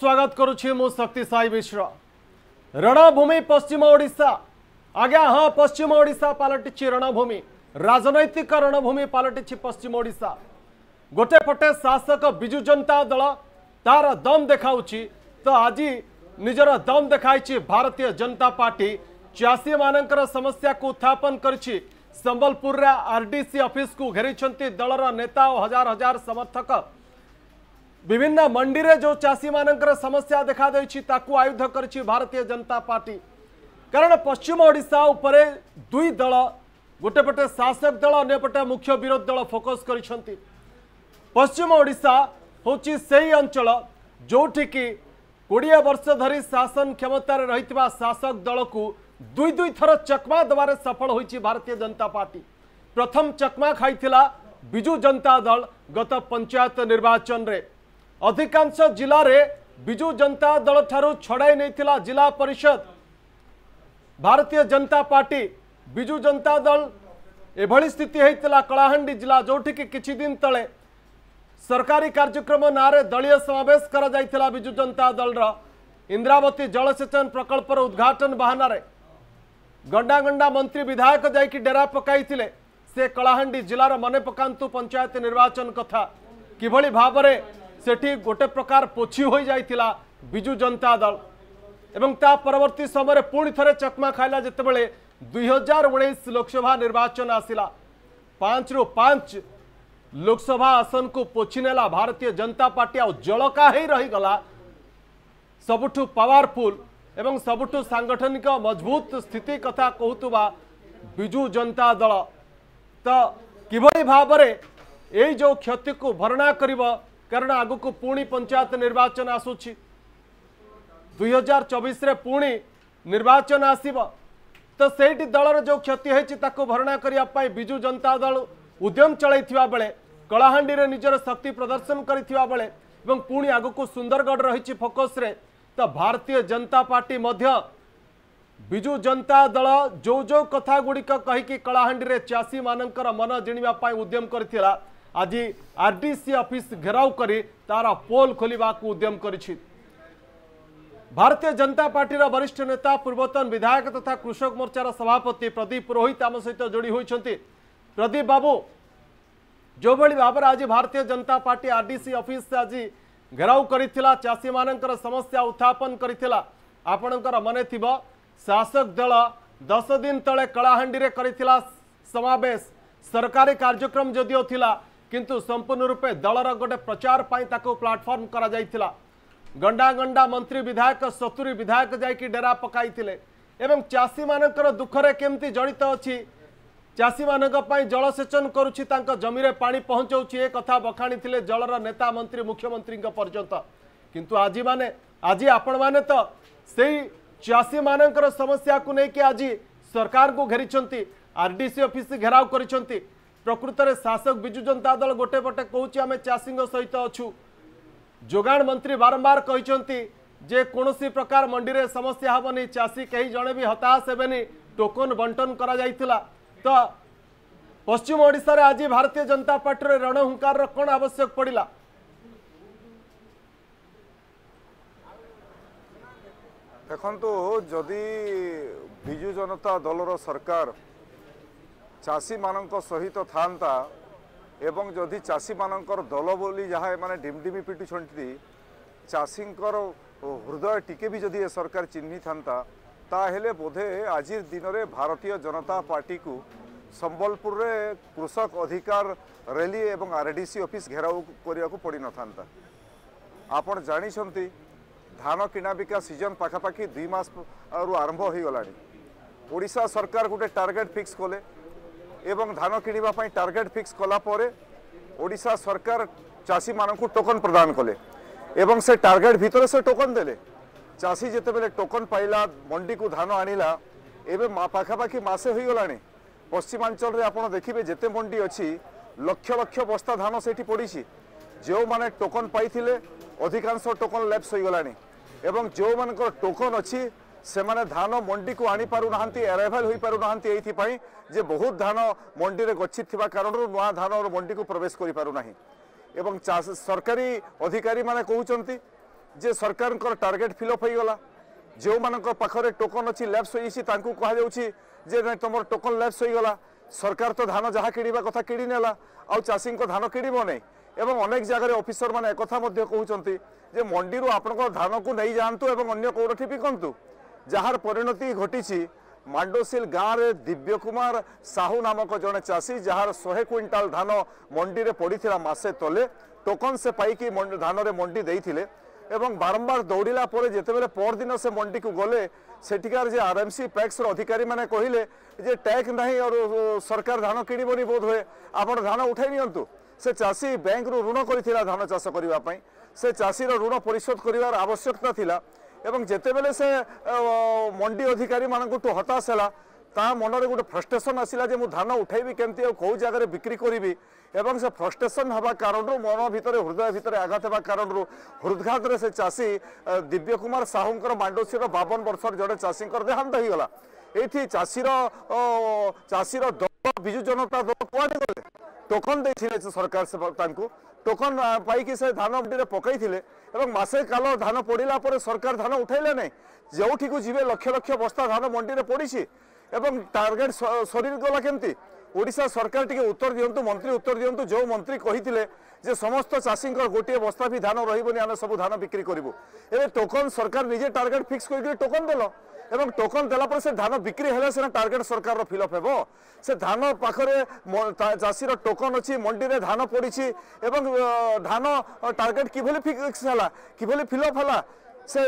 स्वागत करुच्ची शक्ति साई मिश्र रणभूमि पश्चिम ओडा आज्ञा हाँ पश्चिम ओडा पलटि रणभूमि राजनैतिक रणभूमि पलटि पश्चिम ओडा गोटे पटे शासक विजु जनता दल तार दम देखा तो आज निजर दम देखा भारतीय जनता पार्टी चाषी मान समस्या को उत्थापन कर संबलपुर आरडीसी ऑफिस को घेरी दलर नेता और हजार हजार समर्थक विभिन्न मंडी में जो चाषी मान समस्या देखा देखाई आयुध कर भारतीय जनता पार्टी कारण पश्चिम ओडा उपर दुई दल गोटेपटे शासक दल अन्यपटे मुख्य विरोध दल फोकस कर पश्चिम ओडा हूँ से ही अंचल जोटिकी कोड़े वर्ष धरी शासन क्षमतार रही शासक दल को दुई दुई थर चकमा देवार सफल होती भारतीय जनता पार्टी प्रथम चकमा खाई बिजु जनता दल गत पंचायत निर्वाचन में ଅଧିକାଂଶ ଜିଲ୍ଲାରେ ବିଜୁ ଜନତା ଦଳଠାରୁ ଛଡ଼ାଇ ନେଇଥିଲା ଜିଲ୍ଲା ପରିଷଦ ଭାରତୀୟ ଜନତା ପାର୍ଟି ବିଜୁ ଜନତା ଦଳ ଏଭଳି ସ୍ଥିତି ହୋଇଥିଲା କଳାହାଣ୍ଡି ଜିଲ୍ଲା ଯେଉଁଠିକି କିଛି ଦିନ ତଳେ ସରକାରୀ କାର୍ଯ୍ୟକ୍ରମ ନାଁରେ ଦଳୀୟ ସମାବେଶ କରାଯାଇଥିଲା ବିଜୁ ଜନତା ଦଳର ଇନ୍ଦ୍ରାବତୀ ଜଳସେଚନ ପ୍ରକଳ୍ପର ଉଦ୍ଘାଟନ ବାହାନାରେ ଗଣ୍ଡା ଗଣ୍ଡା ମନ୍ତ୍ରୀ ବିଧାୟକ ଯାଇକି ଡେରା ପକାଇଥିଲେ ସେ କଳାହାଣ୍ଡି ଜିଲ୍ଲାର ମନେ ପକାନ୍ତୁ ପଞ୍ଚାୟତ ନିର୍ବାଚନ କଥା କିଭଳି ଭାବରେ सेठी गोटे प्रकार पोछी पोिहोला विजु जनता दल दलतावर्ती समयले पिथ चक्मा खाइला जति बेला दुई हजार उन्नाइस लोकसभा निर्वाचन आसला पाँच रु पाँच लोकसभा आसन को छ नला भारतीय जनता पार्टी पर्टी रही गला रहिगला पावरफुल एवं सबुठु सांगठनिक मजबूत स्थिति कथा क विजु जनता दल त किभरि भावर एउ क्षति भरना कारण आग को पुणी पंचायत निर्वाचन आसुच दुई हजार चबीस पुणी निर्वाचन आसब तो से दल रो क्षति होती भरणा करने विजु जनता दल उद्यम चल कलाहां निजर शक्ति प्रदर्शन करग को सुंदरगढ़ रही फोकस तो भारतीय जनता पार्टी विजु जनता दल जो जो कथा गुड़िक कहीकि कलाहां चाषी मान मन जिणवाई उद्यम करता आज आर डी सी करी तारा पोल ख उद्यम उद्यमित भारतीय जनता पार्टी वरिष्ठ नेता पूर्वतन विधायक तथा कृषक मोर्चा सभापति प्रदीप रोहित आम सहडी होती प्रदीप बाबू जो भी आज Bharatiya Janata Party R D C office घेराव कर କିନ୍ତୁ ସମ୍ପୂର୍ଣ୍ଣ ରୂପେ ଦଳର ଗୋଟେ ପ୍ରଚାର ପାଇଁ ତାକୁ ପ୍ଲାଟଫର୍ମ କରାଯାଇଥିଲା ଗଣ୍ଡା ଗଣ୍ଡା ମନ୍ତ୍ରୀ ବିଧାୟକ ସତୁରୀ ବିଧାୟକ ଯାଇକି ଡେରା ପକାଇଥିଲେ ଏବଂ ଚାଷୀମାନଙ୍କର ଦୁଃଖରେ କେମିତି ଜଡ଼ିତ ଅଛି ଚାଷୀମାନଙ୍କ ପାଇଁ ଜଳସେଚନ କରୁଛି ତାଙ୍କ ଜମିରେ ପାଣି ପହଞ୍ଚାଉଛି ଏ କଥା ବଖାଣିଥିଲେ ଜଳର ନେତା ମନ୍ତ୍ରୀ ମୁଖ୍ୟମନ୍ତ୍ରୀଙ୍କ ପର୍ଯ୍ୟନ୍ତ କିନ୍ତୁ ଆଜି ମାନେ ଆଜି ଆପଣମାନେ ତ ସେଇ ଚାଷୀମାନଙ୍କର ସମସ୍ୟାକୁ ନେଇକି ଆଜି ସରକାରଙ୍କୁ ଘେରିଛନ୍ତି ଆର୍ଡିସି ଅଫିସ ଘେରାଉ କରିଛନ୍ତି ପ୍ରକୃତରେ ଶାସକ ବିଜୁ ଜନତା ଦଳ ଗୋଟେ ପଟେ କହୁଛି ଆମେ ଚାଷୀଙ୍କ ସହିତ ଅଛୁ ଯୋଗାଣ ମନ୍ତ୍ରୀ ବାରମ୍ବାର କହିଛନ୍ତି ଯେ କୌଣସି ପ୍ରକାର ମଣ୍ଡିରେ ସମସ୍ୟା ହେବନି ଚାଷୀ କେହି ଜଣେ ବି ହତାଶ ହେବେନି ଟୋକନ ବଣ୍ଟନ କରାଯାଇଥିଲା ତ ପଶ୍ଚିମ ଓଡ଼ିଶାରେ ଆଜି ଭାରତୀୟ ଜନତା ପାର୍ଟିର ରଣହୁଙ୍କାରର କ'ଣ ଆବଶ୍ୟକ ପଡ଼ିଲା ଦେଖନ୍ତୁ ଯଦି ବିଜୁ ଜନତା ଦଳର ସରକାର ଚାଷୀମାନଙ୍କ ସହିତ ଥାଆନ୍ତା ଏବଂ ଯଦି ଚାଷୀମାନଙ୍କର ଦଳ ବୋଲି ଯାହା ଏମାନେ ଡିମ୍ଡିମି ପିଟୁଛନ୍ତି ଚାଷୀଙ୍କର ହୃଦୟ ଟିକେ ବି ଯଦି ଏ ସରକାର ଚିହ୍ନିଥାନ୍ତା ତାହେଲେ ବୋଧେ ଆଜି ଦିନରେ ଭାରତୀୟ ଜନତା ପାର୍ଟିକୁ ସମ୍ବଲପୁରରେ କୃଷକ ଅଧିକାର ରେଲି ଏବଂ ଆର୍ଡିସି ଅଫିସ୍ ଘେରାଉ କରିବାକୁ ପଡ଼ିନଥାନ୍ତା ଆପଣ ଜାଣିଛନ୍ତି ଧାନ କିଣାବିକା ସିଜନ୍ ପାଖାପାଖି ଦୁଇ ମାସରୁ ଆରମ୍ଭ ହୋଇଗଲାଣି ଓଡ଼ିଶା ସରକାର ଗୋଟେ ଟାର୍ଗେଟ୍ ଫିକ୍ସ କଲେ এবং ধান কিনা পাই টার্গেট ফিক্স কলা পরে ওড়িশা সরকার চাষী মানুষ টোকন প্রদান কলে এবং সে টার্গেট ভিতরে সে টোকন দেলে চাষী যেতবে টোকন পাইলা মন্ডি কু ধান আনিলা এবে পাখাপাখি মাসে হয়ে গলানি পশ্চিমাঞ্চলের আপনার দেখবে যেতে মন্ডি অছি লক্ষ লক্ষ বস্তা ধান সেটি পড়ছে যে মানে টোকন পাইলে অধিকাংশ টোকন ল্যাপস হয়ে গলা এবং যে টোকন অনেক ସେମାନେ ଧାନ ମଣ୍ଡିକୁ ଆଣିପାରୁନାହାନ୍ତି ଆରାଇଭାଲ୍ ହୋଇପାରୁନାହାନ୍ତି ଏଇଥିପାଇଁ ଯେ ବହୁତ ଧାନ ମଣ୍ଡିରେ ଗଚ୍ଛିତ ଥିବା କାରଣରୁ ନୂଆ ଧାନର ମଣ୍ଡିକୁ ପ୍ରବେଶ କରିପାରୁନାହିଁ ଏବଂ ସରକାରୀ ଅଧିକାରୀମାନେ କହୁଛନ୍ତି ଯେ ସରକାରଙ୍କର ଟାର୍ଗେଟ୍ ଫିଲଅପ୍ ହୋଇଗଲା ଯେଉଁମାନଙ୍କ ପାଖରେ ଟୋକନ୍ ଅଛି ଲ୍ୟାପ୍ସ ହୋଇଯାଇଛି ତାଙ୍କୁ କୁହାଯାଉଛି ଯେ ନାଇଁ ତୁମର ଟୋକନ୍ ଲ୍ୟାପ୍ସ ହୋଇଗଲା ସରକାର ତ ଧାନ ଯାହା କିଣିବା କଥା କିଣିନେଲା ଆଉ ଚାଷୀଙ୍କ ଧାନ କିଣିବ ନାହିଁ এবং অনেক জায়গায় অফিসর মানে একথা মধ্যে কুমার যে মন্ডি আপনার ধানকু নিয়ে যাতে এবং অন্য কোটি বিকন্তু যাহার পরিণতি ঘটিছি ମାଣ୍ଡୋସିଲ ଗାଁରେ ଦିବ୍ୟ କୁମାର ସାହୁ ନାମକ ଜଣେ ଚାଷୀ ଯାହାର ଶହେ କୁଇଣ୍ଟାଲ ଧାନ ମଣ୍ଡିରେ ପଡ଼ିଥିଲା ମାସେ ତଳେ ଟୋକନ୍ ସେ ପାଇକି ଧାନରେ ମଣ୍ଡି ଦେଇଥିଲେ ଏବଂ ବାରମ୍ବାର ଦୌଡ଼ିଲା ପରେ ଯେତେବେଳେ ପରଦିନ ସେ ମଣ୍ଡିକୁ ଗଲେ ସେଠିକାର ଯେ ଆର୍ଏମ୍ସି ପ୍ୟାକ୍ସର ଅଧିକାରୀମାନେ କହିଲେ ଯେ ଟ୍ୟାକ୍ସ ନାହିଁ ସରକାର ଧାନ କିଣିବନି ବୋଧ ହୁଏ ଆପଣ ଧାନ ଉଠାଇ ନିଅନ୍ତୁ ସେ ଚାଷୀ ବ୍ୟାଙ୍କରୁ ଋଣ କରିଥିଲା ଧାନ ଚାଷ କରିବା ପାଇଁ ସେ ଚାଷୀର ଋଣ ପରିଶୋଧ କରିବାର ଆବଶ୍ୟକତା ଥିଲା ଏବଂ ଯେତେବେଳେ ସେ ମଣ୍ଡି ଅଧିକାରୀମାନଙ୍କଠୁ ହତାଶ ହେଲା ତା ମନରେ ଗୋଟେ ଫ୍ରଷ୍ଟ୍ରେସନ୍ ଆସିଲା ଯେ ମୁଁ ଧାନ ଉଠାଇବି କେମିତି ଆଉ କେଉଁ ଜାଗାରେ ବିକ୍ରି କରିବି ଏବଂ ସେ ଫ୍ରଷ୍ଟ୍ରେସନ୍ ହେବା କାରଣରୁ ମନ ଭିତରେ ହୃଦୟ ଭିତରେ ଆଘାତ ହେବା କାରଣରୁ ହୃଦଘାତରେ ସେ ଚାଷୀ ଦିବ୍ୟ କୁମାର ସାହୁଙ୍କର ମାଣ୍ଡସୀର ବାବନ ବର୍ଷର ଜଣେ ଚାଷୀଙ୍କର ଦେହାନ୍ତ ହୋଇଗଲା ଏଇଠି ଚାଷୀର ଚାଷୀର ଦଳ ବିଜୁ ଜନତା ଦଳ କୁଆଡ଼େ ଗଲେ ଟୋକନ୍ ଦେଇଥିଲେ ସରକାର ତାଙ୍କୁ ଟୋକନ ପାଇକି ସେ ଧାନ ମଣ୍ଡିରେ ପକାଇଥିଲେ ଏବଂ ମାସେ କାଳ ଧାନ ପଡ଼ିଲା ପରେ ସରକାର ଧାନ ଉଠାଇଲେ ନାହିଁ ଯେଉଁଠିକୁ ଯିବେ ଲକ୍ଷ ଲକ୍ଷ ବସ୍ତା ଧାନ ମଣ୍ଡିରେ ପଡ଼ିଛି ଏବଂ ଟାର୍ଗେଟ୍ ସରିଗଲା କେମିତି ଓଡ଼ିଶା ସରକାର ଟିକେ ଉତ୍ତର ଦିଅନ୍ତୁ ମନ୍ତ୍ରୀ ଉତ୍ତର ଦିଅନ୍ତୁ ଯେଉଁ ମନ୍ତ୍ରୀ କହିଥିଲେ ଯେ ସମସ୍ତ ଚାଷୀଙ୍କର ଗୋଟିଏ ବସ୍ତା ବି ଧାନ ରହିବନି ଆମେ ସବୁ ଧାନ ବିକ୍ରି କରିବୁ ଏବେ ଟୋକନ ସରକାର ନିଜେ ଟାର୍ଗେଟ୍ ଫିକ୍ସ କରିକି ଟୋକନ ଦେଲ এবং ଟୋକନ୍ ଦେଲା ପରେ ସେ ଧାନ ବିକ୍ରି ହେଲେ ସିନା ଟାର୍ଗେଟ୍ ସରକାରର ଫିଲଅପ୍ ହେବ ସେ ଧାନ ପାଖରେ ଚାଷୀର ଟୋକନ୍ ଅଛି ମଣ୍ଡିରେ ଧାନ ପଡ଼ିଛି ଏବଂ ଧାନ ଟାର୍ଗେଟ୍ କିଭଳି ଫିକ୍ସ ହେଲା କିଭଳି ଫିଲଅପ୍ ହେଲା ସେ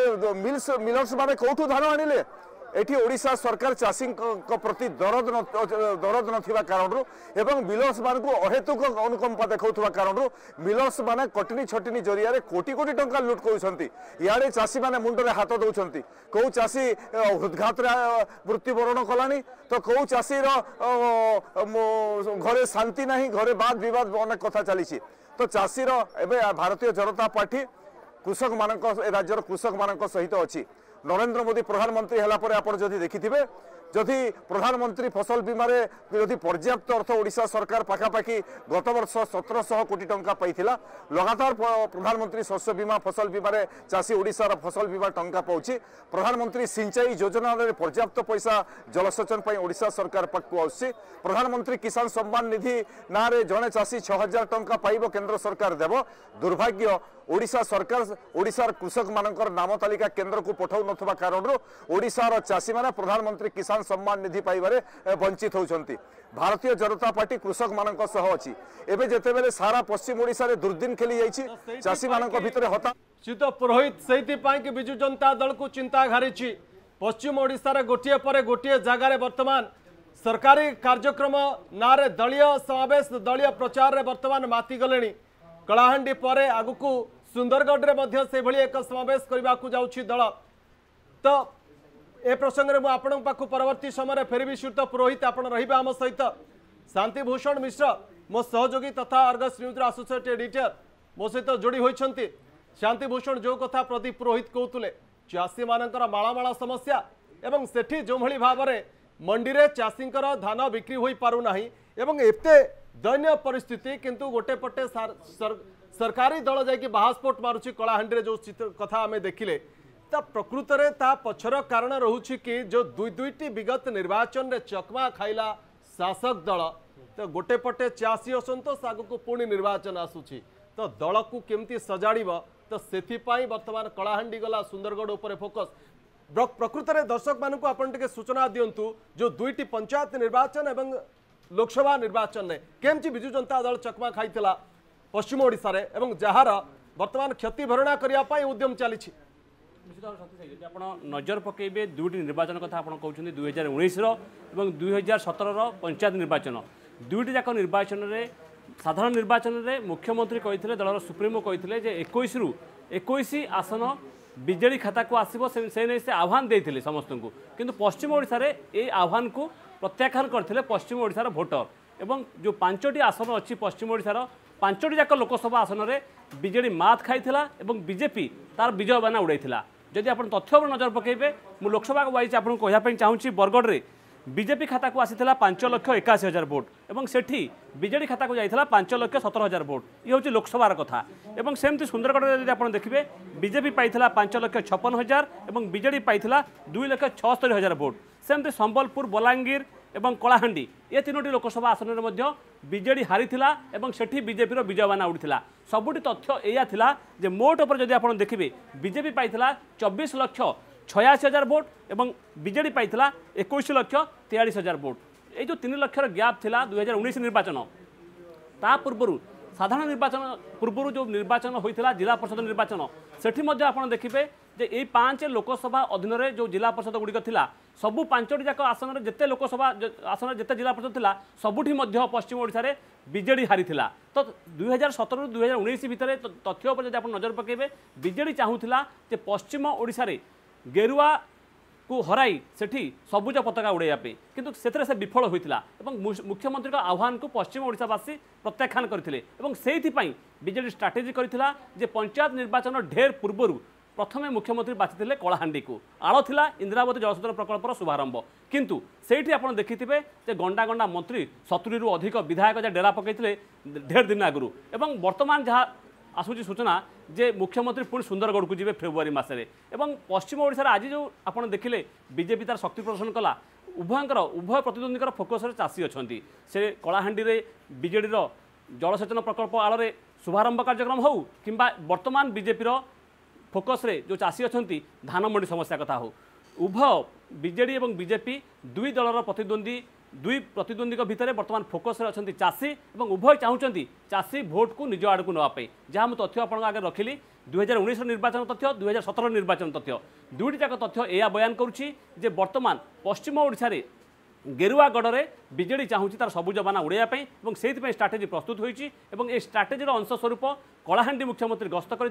ମିଲ୍ସ ମିଲର୍ସ ମାନେ କେଉଁଠୁ ଧାନ ଆଣିଲେ এটি ওড়িশা সরকার চাষী প্রতি দরদ দরদ নথিবা কারণর এবং মিলর্স মানুষ অহেতুক অনুকম্পা দেখাউথিবা কারণর মিলর্স মানে কটিনি ছটিনি জরিয়ারে কোটি কোটি টাকা লুট করছেন ইয়াড়ে চাষী মানে মুন্ডরে হাত দৌঁছেন কেউ চাষী হৃদঘাতরে মৃত্যুবরণ কলানি তো কেউ চাষীর ঘরে শান্তি না ঘরে বাদ বিবাদ অনেক কথা চালিছে তো চাষীর এবে ভারতীয় জনতা পার্টি কৃষক মান রাজ্যর কৃষক মান সহিত অছি নরেন্দ্র মোদী প্রধানমন্ত্রী হলা পরে আপনার যদি দেখিবে যদি প্রধানমন্ত্রী ফসল বীমারে যদি পর্যাপ্ত অর্থ ওড়শা সরকার পাখাপাখি গত বর্ষ সতেরশহ কোটি টঙ্কা পাই লগাতার প্রধানমন্ত্রী শস্য বীমা ফসল বীমারে চাষী ওড়শার ফসল বীমা টঙ্কা পাচ্ছি প্রধানমন্ত্রী সিঞ্চাই যোজনার পর্যাপ্ত পয়সা জলসেচন পাই ওড়শা সরকার পাখু আসছে প্রধানমন্ত্রী কিষান সম্মান নিধি নাঁরে জনে চাষী ছ হাজার টঙ্কা পাইব কেন্দ্র সরকার দেব দুর্ভাগ্য ওড়িশা সরকার ওড়িশার কৃষক মানকর নাম তালিকা কেন্দ্রক পঠাও নথবা কারণর ওড়িশার চাষী মানে প্রধানমন্ত্রী কিষান সম্মান নিধি পাইবার বঞ্চিত হচ্ছেন ভারতীয় জনতা পার্টি কৃষক মানক সহ অছি এবে যেতবেলে সারা পশ্চিম ওড়িশার দুর্দিন খেলি যাইছি চাষী মানক ভিতরে হতা চিত পুরোহিত সেইপাই কি বিজু জনতা দলকু চিন্তা ঘারিছি পশ্চিম ওড়িশার গোটিয়ে পরে গোটিয়ে জায়গায় বর্তমান সরকারি কার্যক্রম নাঁরে দলীয় সমাবেশ দলীয় প্রচারে বর্তমান মাতিগলে କଳାହାଣ୍ଡି ପରେ ଆଗକୁ ସୁନ୍ଦରଗଡ଼ରେ ମଧ୍ୟ ସେଭଳି ଏକ ସମାବେଶ କରିବାକୁ ଯାଉଛି ଦଳ ତ ଏ ପ୍ରସଙ୍ଗରେ ମୁଁ ଆପଣଙ୍କ ପାଖକୁ ପରବର୍ତ୍ତୀ ସମୟରେ ଫେରିବି ଶ୍ରୁତ ପୁରୋହିତ ଆପଣ ରହିବେ ଆମ ସହିତ ଶାନ୍ତିଭୂଷଣ ମିଶ୍ର ମୋ ସହଯୋଗୀ ତଥା ଅର୍ଗସ୍ ନ୍ୟୁଜ୍ର ଆସୋସିଏଟ୍ ଏଡିଟର ମୋ ସହିତ ଯୋଡ଼ି ହୋଇଛନ୍ତି ଶାନ୍ତିଭୂଷଣ ଯେଉଁ କଥା ପ୍ରଦୀପ ପୁରୋହିତ କହୁଥିଲେ ଚାଷୀମାନଙ୍କର ମାଳାମାଳ ସମସ୍ୟା ଏବଂ ସେଠି ଯେଉଁଭଳି ଭାବରେ ମଣ୍ଡିରେ ଚାଷୀଙ୍କର ଧାନ ବିକ୍ରି ହୋଇପାରୁନାହିଁ ଏବଂ ଏତେ दैन परिस्थिति किंतु गोटे पटे सर, सर, सरकारी दल जा बाहास्फोट मारूँ कलाहां जो चित्र कथा आम देखिले प्रकृत में पक्षर कारण रोचे कि जो दुई दुईट विगत निर्वाचन रे चकमा खाइला शासक दल तो गोटे पटे चाषी असंतोष आग को पुणी निर्वाचन आसूँ तो दल को कमी सजाड़ तो से बर्तमान कलाहां गला सुंदरगढ़ फोकस प्रकृत में दर्शक मानक आपचना दिंतु जो दुईट पंचायत निर्वाचन एवं লোকসভা নির্বাচনে কেমি বিজু জনতা দল চকমা খাই পশ্চিম ওড়শার এবং যার বর্তমান ক্ষতি ভরণা করা উদ্যম চালছে আপনার নজর পকাইবে দুইটি নির্বাচন কথা আপনার কৌন দুই হাজার উনিশর এবং দুই হাজার সতেরর পঞ্চায়েত নির্বাচন দুইটি যাক নির্বাচনের সাধারণ নির্বাচনের মুখ্যমন্ত্রী কে দলর সুপ্রিমো কে যে একুশ রু একুশ আসন বিজেডি খাতা আসব সে আহ্বান দিয়ে সমস্ত কিন্তু পশ্চিম ওড়শার এই আহ্বানকু প্রত্যাখ্যান করে পশ্চিম ওড়শার ভোটর এবং যে পাঁচটি আসন অছি পশ্চিম ওড়শার পাঁচটি যাক লোকসভা আসনরে বিজেডি মাত খাই এবং বিজেপি তার বিজয় বানা উড়াই যদি আপনার তথ্য উপরে নজর পকাইবে মু লোকসভা ওয়াইজ আপনার কোয়া চাহুছি বরগড়ে বিজেপি খাতা আসি পাঁচ লক্ষ একাশি হাজার ভোট এবং সেটি বিজেডি খাতা যাই পাঁচ লক্ষ সতের হাজার ভোট ই হচ্ছে লোকসভার কথা এবং সেমতি সুন্দরগড়ে যদি আপনার দেখবে বিজেপি পাই পাঁচ লক্ষ ছপন হাজার এবং বিজেডি পাই দুই লক্ষ ছস্তরি হাজার ভোট সেমতি সম্বলপুর বলাঙ্গীর এবং কলাহাণ্ডি এ তিনোটি লোকসভা আসনের মধ্যে বিজেডি হারিলা এবং সেটি বিজেপির বিজয়বানা উড়িলা সবুটি তথ্য এয়া লা যে মোট উপরে যদি আপনার দেখবে বিজেপি পাই চব্বিশ লক্ষ ছয়াশি হাজার ভোট এবং বিজেডি পাই একুশ লক্ষ তেয়াশ হাজার ভোট এই যে তিন লক্ষর গ্যাপ লা দুই হাজার উনিশ নির্বাচন তা পূর্বর সাধারণ নির্বাচন পূর্বর যে নির্বাচন হয়েছিল জেলা পরিষদ নির্বাচন সেটি আপনার দেখবে ଯେ ଏଇ ପାଞ୍ଚ ଲୋକସଭା ଅଧୀନରେ ଯେଉଁ ଜିଲ୍ଲା ପରିଷଦ ଗୁଡ଼ିକ ଥିଲା ସବୁ ପାଞ୍ଚଟି ଯାକ ଆସନରେ ଯେତେ ଲୋକସଭା ଆସନରେ ଯେତେ ଜିଲ୍ଲା ପରିଷଦ ଥିଲା ସବୁଠି ମଧ୍ୟ ପଶ୍ଚିମ ଓଡ଼ିଶାରେ ବିଜେଡ଼ି ହାରିଥିଲା ତ ଦୁଇ ହଜାର ସତରରୁ ଦୁଇ ହଜାର ଉଣେଇଶ ଭିତରେ ତଥ୍ୟ ଉପରେ ଯଦି ଆପଣ ନଜର ପକାଇବେ ବିଜେଡ଼ି ଚାହୁଁଥିଲା ଯେ ପଶ୍ଚିମ ଓଡ଼ିଶାରେ ଗେରୁଆକୁ ହରାଇ ସେଠି ସବୁଜ ପତାକା ଉଡ଼ାଇବା ପାଇଁ କିନ୍ତୁ ସେଥିରେ ସେ ବିଫଳ ହୋଇଥିଲା ଏବଂ ମୁଖ୍ୟମନ୍ତ୍ରୀଙ୍କ ଆହ୍ୱାନକୁ ପଶ୍ଚିମ ଓଡ଼ିଶାବାସୀ ପ୍ରତ୍ୟାଖ୍ୟାନ କରିଥିଲେ ଏବଂ ସେଇଥିପାଇଁ ବିଜେଡ଼ି ଷ୍ଟ୍ରାଟେଜି କରିଥିଲା ଯେ ପଞ୍ଚାୟତ ନିର୍ବାଚନ ଢେର୍ ପୂର୍ବରୁ প্রথমে মুখ্যমন্ত্রী বাছিলে কলাহাণ্ডি আড় লা ইন্দ্রাবতী জলসেচন প্রকল্পর শুভারম্ভ কিন্তু সেইটি আপনার দেখিবে যে গণ্ডা গণ্ডা মন্ত্রী সতুরি অধিক বিধায়ক যা ডেরা পকাইলে ঢের দিন আগু এবং বর্তমান যা আসুচি সূচনা যে মুখ্যমন্ত্রী পুঁ সুন্দরগড়কে যাবে ফেব্রুয়ারি মাসের এবং পশ্চিম ওড়শার আজ যে আপনার দেখলে বিজেপি তার শক্তি প্রদর্শন কলা উভয়ঙ্কর উভয় প্রতিদ্বন্দ্বীকর ফোকসরে চাষী অনেক সে কলাহাণ্ডি বিজেডি জলসেচন প্রকল্প আড়ে শুভারম্ভ কার্যক্রম হোক কিংবা বর্তমান বিজেপির ଫୋକସ୍ରେ ଯେଉଁ ଚାଷୀ ଅଛନ୍ତି ଧାନ ମଣ୍ଡି ସମସ୍ୟା କଥା ହେଉ ଉଭୟ ବିଜେଡ଼ି ଏବଂ ବିଜେପି ଦୁଇ ଦଳର ପ୍ରତିଦ୍ୱନ୍ଦ୍ୱୀ ଦୁଇ ପ୍ରତିଦ୍ୱନ୍ଦ୍ୱୀଙ୍କ ଭିତରେ ବର୍ତ୍ତମାନ ଫୋକସ୍ରେ ଅଛନ୍ତି ଚାଷୀ ଏବଂ ଉଭୟ ଚାହୁଁଛନ୍ତି ଚାଷୀ ଭୋଟ୍କୁ ନିଜ ଆଡ଼କୁ ନେବା ପାଇଁ ଯାହା ମୁଁ ତଥ୍ୟ ଆପଣଙ୍କ ଆଗରେ ରଖିଲି ଦୁଇହଜାର ଉଣେଇଶର ନିର୍ବାଚନ ତଥ୍ୟ ଦୁଇହଜାର ସତରର ନିର୍ବାଚନ ତଥ୍ୟ ଦୁଇଟିଯାକ ତଥ୍ୟ ଏହା ବୟାନ କରୁଛି ଯେ ବର୍ତ୍ତମାନ ପଶ୍ଚିମ ଓଡ଼ିଶାରେ গেরুয়া গড়ে বিজেডি চাহুছি তার সবুজ বানা উড়াইয়া এবং সেইপা স্ট্রাটেজি প্রস্তুত হয়েছে এবং এই স্ট্রাটেজির অংশস্বরূপ কলাহাণ্ডি মুখ্যমন্ত্রী গস্ত করে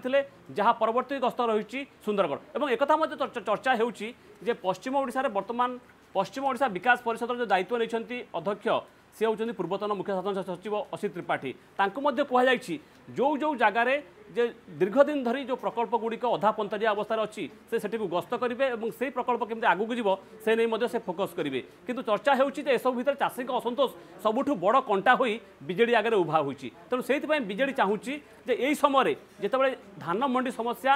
যা পরবর্তী গস্ত রয়েছে সুন্দরগড় এবং একথা মধ্যে চর্চা হচ্ছে যে পশ্চিম ওড়শার বর্তমান পশ্চিম ওড়শা বিকাশ পরিষদর যে দায়িত্ব নিয়েছেন অধ্যক্ষ সে হচ্ছেন পূর্বতন মুখ্য শাসন সচিব অসিত ত্রিপাঠী তাঁকু মধ্যে কুহযাইছি যে যে জায়গায় যে দীর্ঘদিন ধর যে প্রকল্পগুড়ি অধা পন্তরিয়া অবস্থায় অছি সে সেটি গস্ত করবে এবং সেই প্রকল্প কেমি আগুক যাব সে নিয়ে সে ফোকস করবে কিন্তু চর্চা হচ্ছে যে এসব ভিতরে চাষী অসন্তোষ সবুঠু বড় কণ্টা হয়ে বিজেডি আগে উভা হয়েছে তেমন সেইপা বিজেডি চাহুছি যে এই সময় যেতবে ধান মন্ডি সমস্যা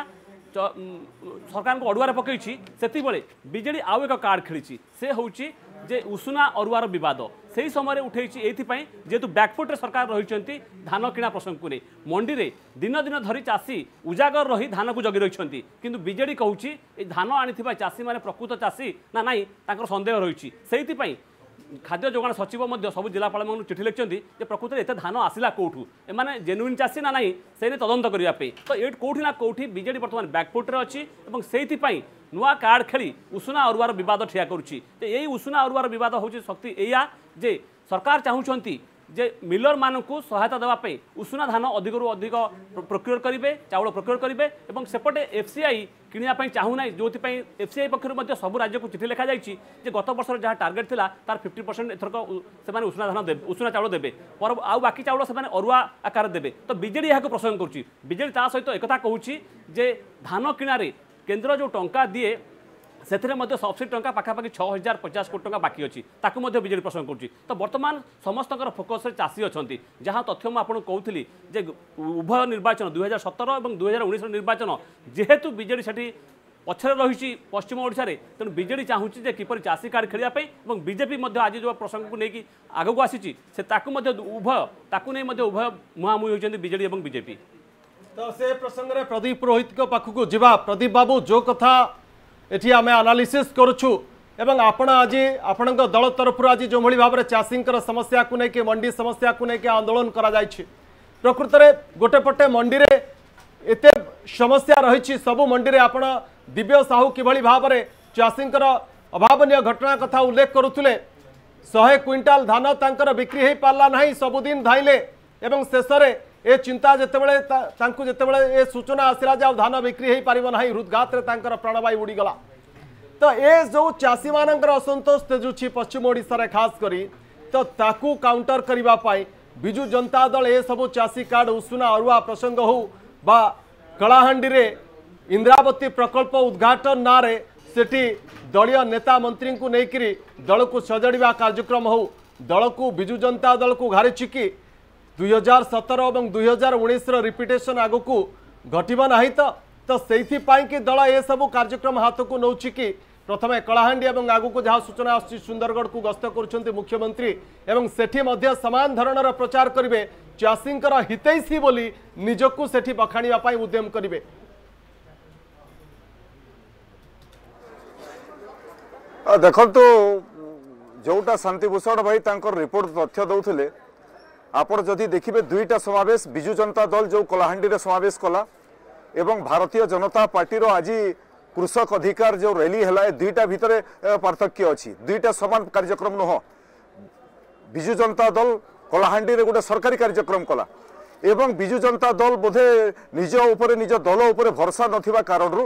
ସରକାରଙ୍କୁ ଅଡ଼ୁଆରେ ପକାଇଛି ସେତିକିବେଳେ ବିଜେଡ଼ି ଆଉ ଏକ କାର୍ଡ଼ ଖେଳିଛି ସେ ହେଉଛି যে উষুনা অরুয়ার বিবাদ সেই সময় উঠেছি এইপাই যেহেতু ব্যাকফুটে সরকার রয়েছেন ধান কিনা প্রসঙ্গকে নিয়ে মন্ডিরে দিন দিন ধর চাষী উজাগর রহি ধানক জগি রয়েছেন কিন্তু বিজেডি কুচি এই ধান আনি চাষী মানে প্রকৃত চাষী না নাই তাঁর সন্দেহ রয়েছে সেইপাই খাদ্য যোগান সচিব মধ্যে সবু জেলাপাল চিঠি লিখছেন যে প্রকৃতি এতে ধান আসিলা কোঠু এমনি জেনুইন চাষী না নাই সেই তদন্ত করা তো এই কোটি না কোটি বিজেডি বর্তমানে ব্যাকফুটে অছি এবং সেইপাই ନୂଆ କାର୍ଡ଼ ଖେଳି ଉଷୁନା ଅରୁଆର ବିବାଦ ଠିଆ କରୁଛି ଯେ ଏଇ ଉଷୁନା ଅରୁଆର ବିବାଦ ହେଉଛି ଶକ୍ତି ଏଇଆ ଯେ ସରକାର ଚାହୁଁଛନ୍ତି ଯେ ମିଲରମାନଙ୍କୁ ସହାୟତା ଦେବା ପାଇଁ ଉଷୁନା ଧାନ ଅଧିକରୁ ଅଧିକ ପ୍ରୋକ୍ୟୋର କରିବେ ଚାଉଳ ପ୍ରୋକ୍ୟୋର କରିବେ ଏବଂ ସେପଟେ ଏଫ୍ସିଆଇ କିଣିବା ପାଇଁ ଚାହୁଁନାହିଁ ଯେଉଁଥିପାଇଁ ଏଫ୍ସିଆଇ ପକ୍ଷରୁ ମଧ୍ୟ ସବୁ ରାଜ୍ୟକୁ ଚିଠି ଲେଖାଯାଇଛି ଯେ ଗତ ବର୍ଷର ଯାହା ଟାର୍ଗେଟ୍ ଥିଲା ତାର ଫିଫ୍ଟି ପରସେଣ୍ଟ ଏଥରକ ସେମାନେ ଉଷୁନା ଧାନ ଦେବେ ଉଷୁନା ଚାଉଳ ଦେବେ ଆଉ ବାକି ଚାଉଳ ସେମାନେ ଅରୁଆ ଆକାର ଦେବେ ତ ବିଜେଡ଼ି ଏହାକୁ ପ୍ରସଙ୍ଗ କରୁଛି ବିଜେଡ଼ି ତା ସହିତ ଏକଥା କହୁଛି ଯେ ଧାନ କିଣାରେ কেন্দ্র যে টঙ্কা দিয়ে ସେଥିରେ ମଧ୍ୟ ସବସିଡି ଟଙ୍କା ପାଖାପାଖି ଛଅ ହଜାର ପଚାଶ କୋଟି ଟଙ୍କା ବାକି ଅଛି ତାକୁ ମଧ୍ୟ ବିଜେଡି ପ୍ରସଙ୍ଗ କରୁଛି ତ ବର୍ତ୍ତମାନ ସମସ୍ତଙ୍କର ଫୋକସ୍ରେ ଚାଷୀ ଅଛନ୍ତି ଯାହା ତଥ୍ୟ ମୁଁ ଆପଣଙ୍କୁ କହୁଥିଲି ଯେ ଉଭୟ ନିର୍ବାଚନ ଦୁଇହଜାର ସତର ଏବଂ ଦୁଇହଜାର ଉଣେଇଶର ନିର୍ବାଚନ ଯେହେତୁ ବିଜେଡି ସେଠି ପଛରେ ରହିଛି ପଶ୍ଚିମ ଓଡ଼ିଶାରେ ତେଣୁ ବିଜେଡ଼ି ଚାହୁଁଛି ଯେ କିପରି ଚାଷୀ କାର୍ଡ଼ ଖେଳିବା ପାଇଁ ଏବଂ ବିଜେପି ମଧ୍ୟ ଆଜି ଯେଉଁ ପ୍ରସଙ୍ଗକୁ ନେଇକି ଆଗକୁ ଆସିଛି ସେ ତାକୁ ମଧ୍ୟ ଉଭୟ ତାକୁ ନେଇ ମଧ୍ୟ ଉଭୟ ମୁହାଁମୁହିଁ ହେଉଛନ୍ତି ବିଜେଡ଼ି ଏବଂ ବିଜେପି तो से प्रसंग में प्रदीप रोहित पाखक जा प्रदीप बाबू जो कथा ये आम आनालीसीस् करुच्छू आपण आज आपण दल तरफ आज जो भाई भाव में चाषी समस्या को लेकिन मंडी समस्या को लेकिन आंदोलन करकृत गोटेपटे मंडी में एत समस्या रही सबू मंडी में आप दिव्य साहू कि भाव में चाषी अभावन घटना कथा उल्लेख करुले शहे क्विंटाल धान तर बिक्री हो पारा ना सबुदिन धाइले शेष ए चिंता जिते तांकु ए सूचना आसला जो धान बिक्री हो पार ना हृदघात प्राणवायु उड़गला तो ये जो चाषी मान असंतोष तेजुची पश्चिम ओडार खास कर तो ताकू काउंटर करने विजु जनता दल ए सबू चाषी कार्ड उषुना अरुआ प्रसंग हो कलाहां इंद्रावती प्रकल्प उद्घाटन ना से दलय नेता मंत्री को लेकर दल को सजाड़ा कार्यक्रम हो दल को विजु जनता दल को घारी चिकी दुई हजार सतर और दुई हजार उन्नीस रिपिटेसन आग को घटना ना तो तो से दल ए सबू कार्यक्रम हाथ को नौ कि प्रथम कलाहां और आग को जहाँ सूचना आसूची को गस्त कर मुख्यमंत्री एवं सेठी सामान धरण प्रचार करेंगे चाषी हितैषी बोली निजक से बखाणी उद्यम करेंगे ଦେଖନ୍ତୁ जोटा शांति ଭାଇ भाई रिपोर्ट तथ्य दौले ଆପଣ ଯଦି ଦେଖିବେ ଦୁଇଟା ସମାବେଶ ବିଜୁ ଜନତା ଦଳ ଯେଉଁ କଳାହାଣ୍ଡିରେ ସମାବେଶ କଲା ଏବଂ ଭାରତୀୟ ଜନତା ପାର୍ଟିର ଆଜି କୃଷକ ଅଧିକାର ଯେଉଁ ର୍ୟାଲି ହେଲା ଏ ଦୁଇଟା ଭିତରେ ପାର୍ଥକ୍ୟ ଅଛି ଦୁଇଟା ସମାନ କାର୍ଯ୍ୟକ୍ରମ ନୁହଁ ବିଜୁ ଜନତା ଦଳ କଳାହାଣ୍ଡିରେ ଗୋଟେ ସରକାରୀ କାର୍ଯ୍ୟକ୍ରମ କଲା ଏବଂ ବିଜୁ ଜନତା ଦଳ ବୋଧେ ନିଜ ଉପରେ ନିଜ ଦଳ ଉପରେ ଭରସା ନଥିବା କାରଣରୁ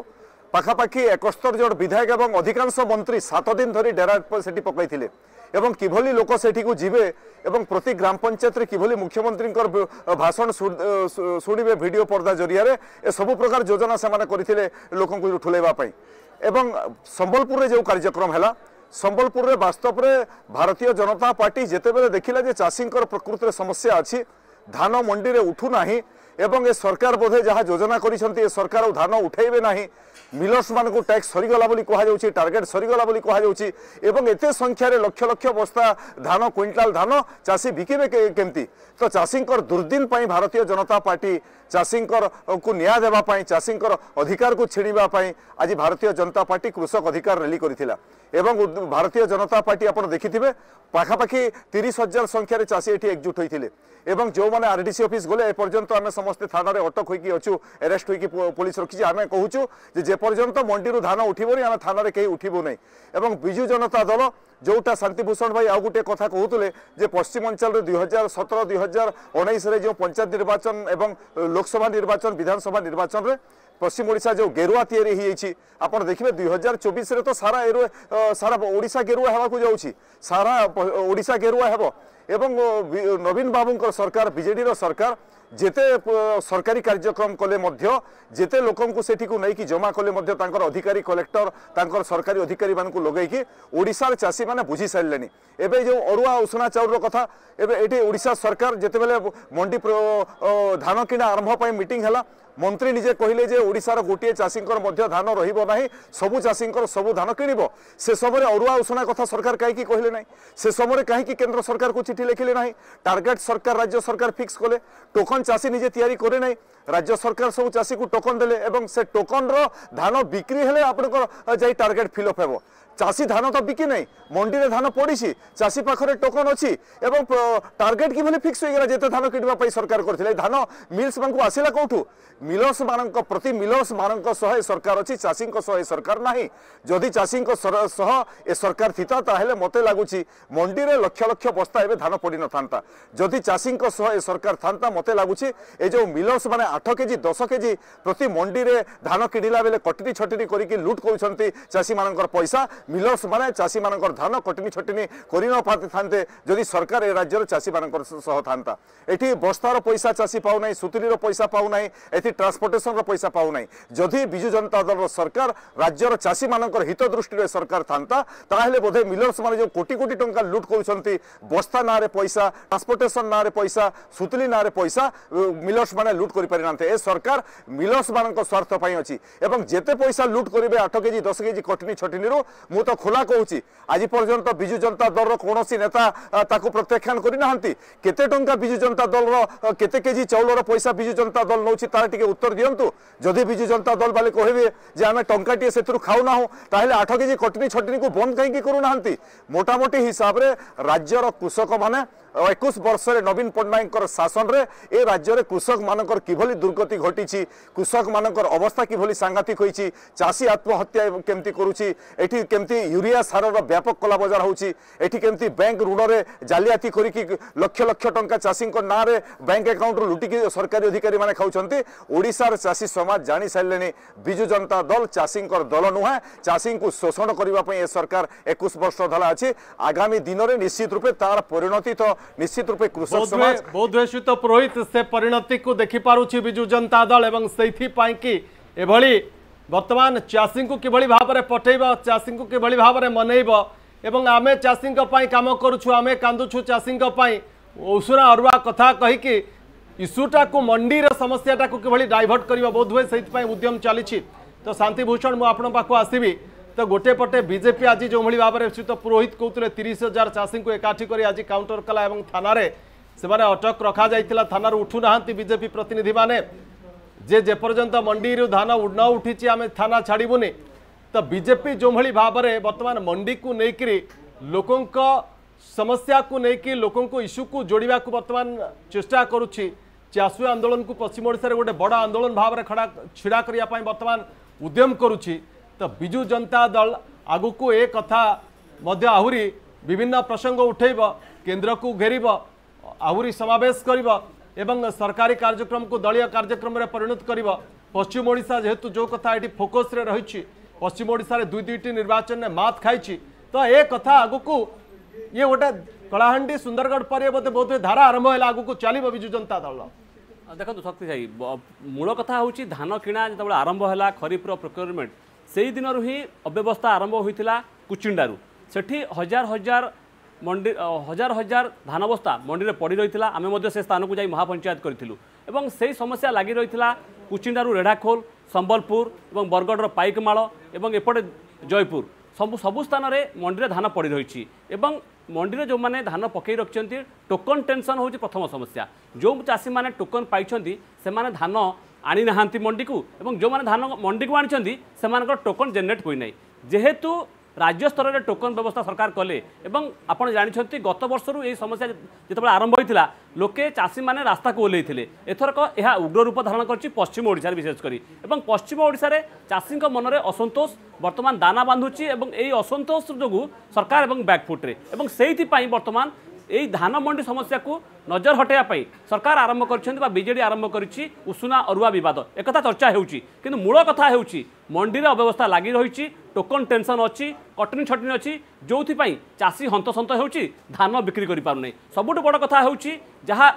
ପାଖାପାଖି ଏକସ୍ତର ଜଣ ବିଧାୟକ ଏବଂ ଅଧିକାଂଶ ମନ୍ତ୍ରୀ ସାତ ଦିନ ଧରି ଡେରା ସେଠି ପକାଇଥିଲେ এবং কিভাবে লোক সেটি যাবে এবং প্রতি গ্রাম পঞ্চায়েত কিভাবে মুখ্যমন্ত্রী ভাষণ শুণবে ভিডিও পর্দা জরিয়ারে এসব প্রকার যোজনা সে করে লোক ঠুলাইবা এবং সম্বলপুরে যে কার্যক্রম হল সম্বলপুরের বাস্তবরে ভারতীয় জনতা পার্টি যেতবে দেখিলা যে চাষীঙ্কর প্রকৃতির সমস্যা আছে ধান মন্ডি উঠু না এবং এ সরকার বোধে যা যোজনা করেছেন এ সরকার ধান উঠাইবে না মিলর্স মানুষ ট্যাক্স সরিগলা বলে কুহযাচ্ছে টার্গেট সরিগলা বলে কুহযাচ্ছে এবং এত সংখ্যার লক্ষ লক্ষ বস্তা ধান কুইন্টাল ধান চাষী বিকিবে কেমতি তো চাষীঙ্কর দুর্দিন পাই ভারতীয় জনতা পার্টি ଚାଷୀଙ୍କରକୁ ନ୍ୟାୟ ଦେବା ପାଇଁ ଚାଷୀଙ୍କର ଅଧିକାରକୁ ଛିଣିବା ପାଇଁ ଆଜି ଭାରତୀୟ ଜନତା ପାର୍ଟି କୃଷକ ଅଧିକାର ର୍ୟାଲି କରିଥିଲା ଏବଂ ଭାରତୀୟ ଜନତା ପାର୍ଟି ଆପଣ ଦେଖିଥିବେ ପାଖାପାଖି ତିରିଶ ହଜାର ସଂଖ୍ୟାରେ ଚାଷୀ ଏଠି ଏକଜୁଟ ହୋଇଥିଲେ এবং যে আরডিসি অফিস গলে এপর্যন্ত আমি সমস্ত থানার অটক হয়ে অছু এরেস্ট হয়ে পুলিশ রক্ষিছে আমি কুচু যে যেপর্যন্ত মন্ডি ধান উঠবনি আমি থানার কে উঠবু না এবং বিজু জনতা দল যেটা শান্তিভূষণ ভাই আউ গোটে কথা কুলে যে পশ্চিমাঞ্চলের দুই হাজার সতেরো দুই হাজার উনিশে যে পঞ্চায়েত নির্বাচন এবং লোকসভা নির্বাচন বিধানসভা নির্বাচনের পশ্চিম ওড়শা যে গেরুয়া তৈরি হয়েছে আপনার দেখবে দুই হাজার চবিশে তো সারা এরু সারা ওড়শা গেরুয়া হওয়া যাচ্ছি সারা ওড়শা গেরুয়া হব এবং নবীন বাবুঙ্কর সরকার বিজেডির সরকার যেতে সরকারি কার্যক্রম কলে মধ্য যেতে লোকଙ୍କୁ সেটিকু নেইকি জমা কলে মধ্য তাঙ্কর অধিকারী কলেক্টর তাঙ্কর সরকারি অধিকারী মানুষ লগাইকি ওড়িশার চাষী মানে বুঝি সারিলে এবে যে অরুয়া উষুণা চাউল কথা এবে এটি ওড়িশা সরকার যেতবে মন্ডি ধান কিনা আরম্ভ পাই মিটিং হল মন্ত্রী নিজে কহিলে যে ওড়িশার গোটিয়ে চাষীঙ্কর মধ্য ধান রহব না সবু চাষীঙ্কর সবু ধান কিণব সে সময় অরুয়া উষুণা কথা সরকার কাইকি কহিলে না সে সময় কাহিকি কেন্দ্র সরকারকে চিঠি চিঠি লেখিলে না টার্গেট সরকার রাজ্য সরকার ফিক্স কলে টোকন চাষী নিজে তৈরি করে না রাজ্য সরকার সব চাষী টোকন দেলে এবং সে টোকন ধান বিক্রি হলে আপনার যাই টার্গেট ফিল অপ হব চাষি ধান তো বিকি নাই মন্ডিরে ধান পড়ছে চাষী পাখে টোকন অবং এবং টার্গেট কিভাবে ফিক্স হয়ে গেল যেতে ধান কিনবা সরকার করে ধান মিলস মানুষ আসলে কোথু মিলস মান প্রতি মিলস মান এ সরকার অছি এ সরকার না যদি চাষী এ সরকার থিত তাহলে মতো লাগুছি মন্ডিরে লক্ষ লক্ষ বস্তা এবার ধান পড়ি নথান্তা যদি চাষী এ সরকার থাকে মতো লাগুছি এ যে মিলস মানে আঠ কেজি দশ কেজি প্রতি মন্ডিরে ধান কিনিলা বেলে কটিটি ছটিটি করি লুট করছেন চাষী মান পয়সা মিলর্স মানে চাষী মান ধান কটিনি ছটিনি করে থাকে যদি সরকার এ রাজ্যের চাষী মান থাকে এটি বস্তার পয়সা চাষী পাও না সুতিলির পয়সা পাও না এটি ট্রান্সপোর্টেসনর পয়সা পাও না যদি বিজু জনতা দলর সরকার রাজ্যের চাষী মান হিত দৃষ্টি সরকার থাকে তাহলে বোধে মিলর্স মানে যে কোটি কোটি টাকা লুট করছেন বস্তা না পয়সা ট্রান্সপোর্টেসন না পয়সা সুতুলি না পয়সা মিলর্স মানে লুট করে পারি না এ সরকার মিলর্স মান স্বার্থ পাই অছি এবং যেতে পয়সা লুট করবে আট কেজি দশ কেজি কটিনি ছটিনি ମୁଁ ତ ଖୋଲା କହୁଛି ଆଜି ପର୍ଯ୍ୟନ୍ତ ବିଜୁ ଜନତା ଦଳର କୌଣସି ନେତା ତାକୁ ପ୍ରତ୍ୟାଖ୍ୟାନ କରିନାହାନ୍ତି କେତେ ଟଙ୍କା ବିଜୁ ଜନତା ଦଳର କେତେ କେଜି ଚାଉଳର ପଇସା ବିଜୁ ଜନତା ଦଳ ନେଉଛି ତାର ଟିକେ ଉତ୍ତର ଦିଅନ୍ତୁ ଯଦି ବିଜୁ ଜନତା ଦଳ ବାଲେ କହିବେ ଯେ ଆମେ ଟଙ୍କାଟିଏ ସେଥିରୁ ଖାଉନାହୁଁ ତାହେଲେ ଆଠ କେଜି କଟନୀ ଛଟନୀକୁ ବନ୍ଦ କାହିଁକି କରୁନାହାନ୍ତି ମୋଟାମୋଟି ହିସାବରେ ରାଜ୍ୟର କୃଷକମାନେ একুশ বর্ষে নবীন পট্টনাকর শাসনরে এ রাজ্যের কৃষক মানকর কিভাবে দুর্গতি ঘটিছি কৃষক মানকর অবস্থা কিভাবে সাংঘাতিক হয়েছি চাষী আত্মহত্যা কেমতি করুছি এটি কেমতি ইউরিয়া সারর ব্যাপক কলাবজার হচ্ছে এটি কেমতি ব্যাঙ্ক ঋণরে জালিয়াতি করিকি লক্ষ লক্ষ টঙ্কা চাষীঙ্ক নাঁরে ব্যাঙ্ক আকাউন্টর লুটিকি সরকারি অধিকারী মানে খাওছেন ওড়িশার চাষী সমাজ জাঁ সারে বিজু জনতা দল চাষীঙ্কর দল নুহে চাষীঙ্কু শোষণ করা এ সরকার একুশ বর্ষ ধরা আছে আগামী দিনরে নিশ্চিত রূপে তার পরিণতি তো निश्चित रूपे कृषक समाज बोधवेशुत पुरोहित से परिणति को देखिपारुछि विजु जनता दल एवं सेइथिपाई कि एभली বর্তমান চাষীঙ্কু কিভাবে ভাবে পঠাইব চাষীঙ্কু কিভাবে ভাবে মনাইব এবং আমি চাষীঙ্ক পাই কাম করুছু আমি কান্দুছু চাষীঙ্ক পাই উষুরা অরুয়া কথা কহিকি ইস্যুটাকু মন্ডির সমস্যাটাকু কিভাবে ডাইভর্ট করব বোধ হুয়ে সেইপাই উদ্যম চালিছি তো শান্তিভূষণ মু আপনার পাখু আসবি তো গোটে পটে বিজেপি আজ যেভাবে ভাবে শ্রীত পুরোহিত কৌলে তিরিশ হাজার চাষী একাঠি করে আজ কাউন্টর কলা এবং থানার সে অটক রখা যাই থানার উঠু না বিজেপি প্রতিনিধি মানে যে যেপর্যন্ত মন্ডি ধান ন উঠিছি আমি থানা ছাড়বুনি তো বিজেপি যেভাবে ভাবে বর্তমান মন্ডি নেইকি লোক समस्या को लेकिन लोकों इश्यू को जोड़ा बर्तमान चेषा करुच्ची आंदोलन को पश्चिम ओडार गोटे बड़ आंदोलन भाव में खड़ा छिड़ा करने बर्तमान उद्यम करुच्ची ତ ବିଜୁ ଜନତା ଦଳ ଆଗକୁ ଏ କଥା ମଧ୍ୟ ଆହୁରି ବିଭିନ୍ନ ପ୍ରସଙ୍ଗ ଉଠାଇବ କେନ୍ଦ୍ରକୁ ଘେରିବ ଆହୁରି ସମାବେଶ କରିବ ଏବଂ ସରକାରୀ କାର୍ଯ୍ୟକ୍ରମକୁ ଦଳୀୟ କାର୍ଯ୍ୟକ୍ରମରେ ପରିଣତ କରିବ ପଶ୍ଚିମ ଓଡ଼ିଶା ଯେହେତୁ ଯେଉଁ କଥା ଏଠି ଫୋକସ୍ରେ ରହିଛି ପଶ୍ଚିମ ଓଡ଼ିଶାରେ ଦୁଇ ଦୁଇଟି ନିର୍ବାଚନରେ ମାତ ଖାଇଛି ତ ଏ କଥା ଆଗକୁ ଇଏ ଗୋଟେ କଳାହାଣ୍ଡି ସୁନ୍ଦରଗଡ଼ ପରେ ବୋଧେ ବହୁତ ଧାରା ଆରମ୍ଭ ହେଲା ଆଗକୁ ଚାଲିବ ବିଜୁ ଜନତା ଦଳ ଦେଖନ୍ତୁ ଶକ୍ତି ସାହି ମୂଳ କଥା ହେଉଛି ଧାନ କିଣା ଯେତେବେଳେ ଆରମ୍ଭ ହେଲା ଖରିଫର ପ୍ରୋକ୍ୟୁରମେଣ୍ଟ ସେଇ ଦିନରୁ ହିଁ ଅବ୍ୟବସ୍ଥା ଆରମ୍ଭ ହୋଇଥିଲା କୁଚିଣ୍ଡାରୁ ସେଠି ହଜାର ହଜାର ମଣ୍ଡି ହଜାର ହଜାର ଧାନ ବସ୍ତା ମଣ୍ଡିରେ ପଡ଼ି ରହିଥିଲା ଆମେ ମଧ୍ୟ ସେ ସ୍ଥାନକୁ ଯାଇ ମହାପଞ୍ଚାୟତ କରିଥିଲୁ ଏବଂ ସେହି ସମସ୍ୟା ଲାଗି ରହିଥିଲା କୁଚିଣ୍ଡାରୁ ରେଢ଼ାଖୋଲ ସମ୍ବଲପୁର ଏବଂ ବରଗଡ଼ର ପାଇକମାଳ ଏବଂ ଏପଟେ ଜୟପୁର ସବୁ ସବୁ ସ୍ଥାନରେ ମଣ୍ଡିରେ ଧାନ ପଡ଼ି ରହିଛି ଏବଂ ମଣ୍ଡିରେ ଯେଉଁମାନେ ଧାନ ପକାଇ ରଖିଛନ୍ତି ଟୋକନ୍ ଟେନସନ୍ ହେଉଛି ପ୍ରଥମ ସମସ୍ୟା ଯେଉଁ ଚାଷୀମାନେ ଟୋକନ୍ ପାଇଛନ୍ତି ସେମାନେ ଧାନ আনিনাহান্তি মন্ডিকু এবং যে ধান মন্ডিকু আনিছেন সেমানকর টোকন জেনেট হয়ে নাই যেহেতু রাজ্য স্তরের টোকন ব্যবস্থা সরকার কলে এবং আপনার জাঁচান গত বর্ষর এই সমস্যা যেতবে আরম্ভ হয়েছিল লোকে চাষী মানে রাস্তাকে ওলাইলে এথরক এ উগ্র রূপ ধারণ করছে পশ্চিম ওড়শার বিশেষ করে এবং পশ্চিম ওড়শার চাষী মনে অসন্তোষ বর্তমান দানা বাঁধুছি এবং এই অসন্তোষ যোগ সরকার এবং ব্যাকফুটে এবং সেইপাই বর্তমান ଏଇ ଧାନ ମଣ୍ଡି ସମସ୍ୟାକୁ ନଜର ହଟାଇବା ପାଇଁ ସରକାର ଆରମ୍ଭ କରିଛନ୍ତି ବା ବିଜେଡ଼ି ଆରମ୍ଭ କରିଛି ଉଷୁନା ଅରୁଆ ବିବାଦ ଏକଥା ଚର୍ଚ୍ଚା ହେଉଛି କିନ୍ତୁ ମୂଳ କଥା ହେଉଛି ମଣ୍ଡିର ଅବ୍ୟବସ୍ଥା ଲାଗି ରହିଛି ଟୋକନ୍ ଟେନସନ୍ ଅଛି କଟିନି ଛଟିନି ଅଛି ଯେଉଁଥିପାଇଁ ଚାଷୀ ହନ୍ତସନ୍ତ ହେଉଛି ଧାନ ବିକ୍ରି କରିପାରୁନାହିଁ ସବୁଠୁ ବଡ଼ କଥା ହେଉଛି ଯାହା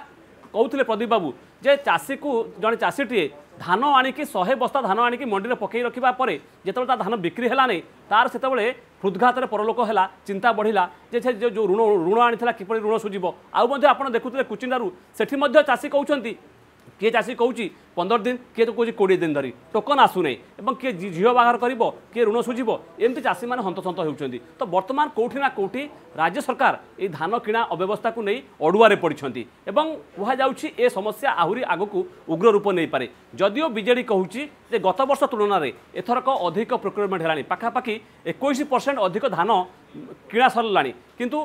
କହୁଥିଲେ ପ୍ରଦୀପ ବାବୁ ଯେ ଚାଷୀକୁ ଜଣେ ଚାଷୀଟିଏ ଧାନ ଆଣିକି ଶହେ ବସ୍ତା ଧାନ ଆଣିକି ମଣ୍ଡିରେ ପକାଇ ରଖିବା ପରେ ଯେତେବେଳେ ତା ଧାନ ବିକ୍ରି ହେଲାନି ତା'ର ସେତେବେଳେ ହୃଦଘାତରେ ପରଲୋକ ହେଲା ଚିନ୍ତା ବଢ଼ିଲା ଯେ ସେ ଯେଉଁ ଋଣ ଋଣ ଆଣିଥିଲା କିପରି ଋଣ ସୁଝିବ ଆଉ ମଧ୍ୟ ଆପଣ ଦେଖୁଥିଲେ କୁଚିଣ୍ଡାରୁ ସେଠି ମଧ୍ୟ ଚାଷୀ କହୁଛନ୍ତି କିଏ ଚାଷୀ କହୁଛି ପନ୍ଦର ଦିନ କିଏ ତ କହୁଛି କୋଡ଼ିଏ ଦିନ ଧରି ଟୋକନ୍ ଆସୁନାହିଁ ଏବଂ କିଏ ଝିଅ ବାହାର କରିବ କିଏ ଋଣ ଶୁଝିବ ଏମିତି ଚାଷୀମାନେ ହନ୍ତସନ୍ତ ହେଉଛନ୍ତି ତ ବର୍ତ୍ତମାନ କେଉଁଠି ନା କେଉଁଠି ରାଜ୍ୟ ସରକାର ଏହି ଧାନ କିଣା ଅବ୍ୟବସ୍ଥାକୁ ନେଇ ଅଡ଼ୁଆରେ ପଡ଼ିଛନ୍ତି ଏବଂ କୁହାଯାଉଛି ଏ ସମସ୍ୟା ଆହୁରି ଆଗକୁ ଉଗ୍ର ରୂପ ନେଇପାରେ ଯଦିଓ ବିଜେଡ଼ି କହୁଛି ଯେ ଗତ ବର୍ଷ ତୁଳନାରେ ଏଥରକ ଅଧିକ ପ୍ରୋକ୍ୟୁରମେଣ୍ଟ ହେଲାଣି ପାଖାପାଖି ଏକୋଇଶ ପରସେଣ୍ଟ ଅଧିକ ଧାନ କିଣା ସରିଲାଣି କିନ୍ତୁ